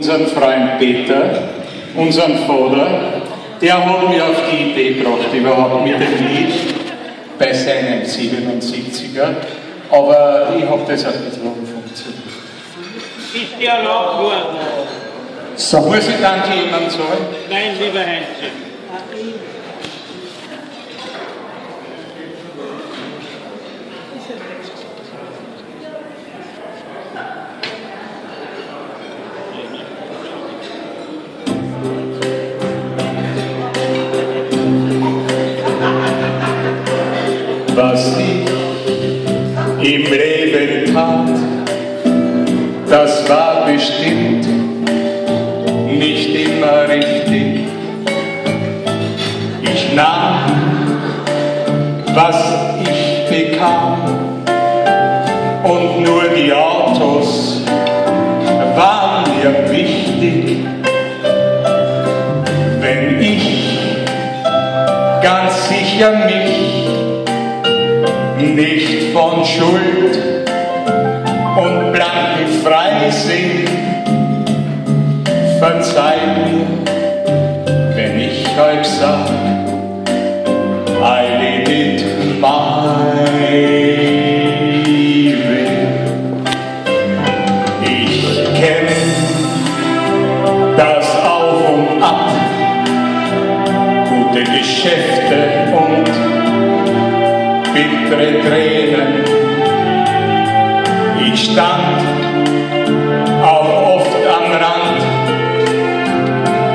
unseren Freund Peter, unseren Vater, der hat mich auf die Idee gebracht, überhaupt mit dem Lied bei seinem 77er. Aber ich habe das ein bisschen umfunktioniert. Ist der erlaubt worden? So. Muss ich danke jemand sagen? Nein, lieber Heinz. Im Leben tat, das war bestimmt nicht immer richtig. Ich nahm, was ich bekam, und nur die Autos waren mir wichtig. Wenn ich ganz sicher mich nicht von Schuld und blanken Freisinn. Verzeih mir, wenn ich euch sag, I did it my. Ich kenn das Auf und Ab, gute Geschäfte bittere Tränen. Ich stand auch oft am Rand,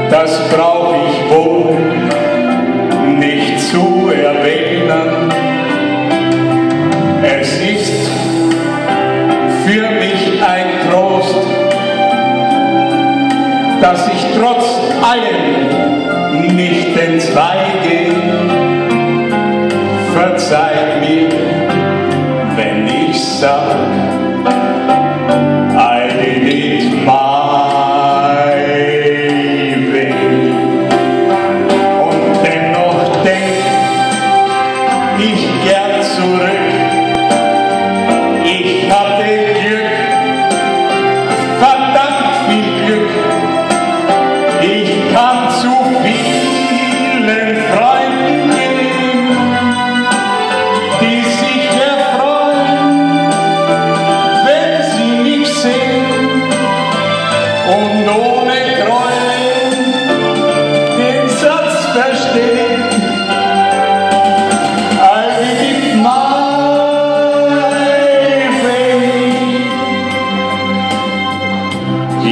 das brauch ich wohl nicht zu erwähnen. Es ist für mich ein Trost, dass ich trotz allem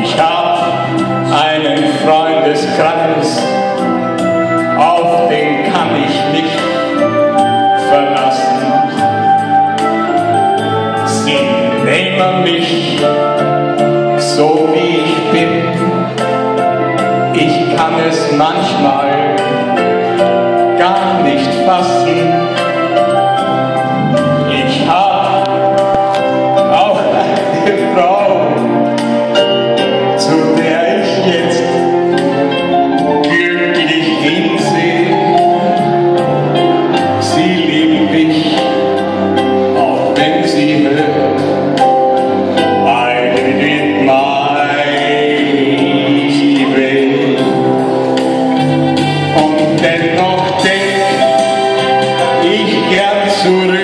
Ich hab einen Freundeskreis, auf den kann ich mich verlassen. Sie nehmen mich so wie ich bin. Ich kann es manchmal Suri.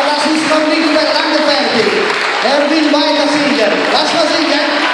Applaus is completed by Land Erwin White, the singer. Last was singer.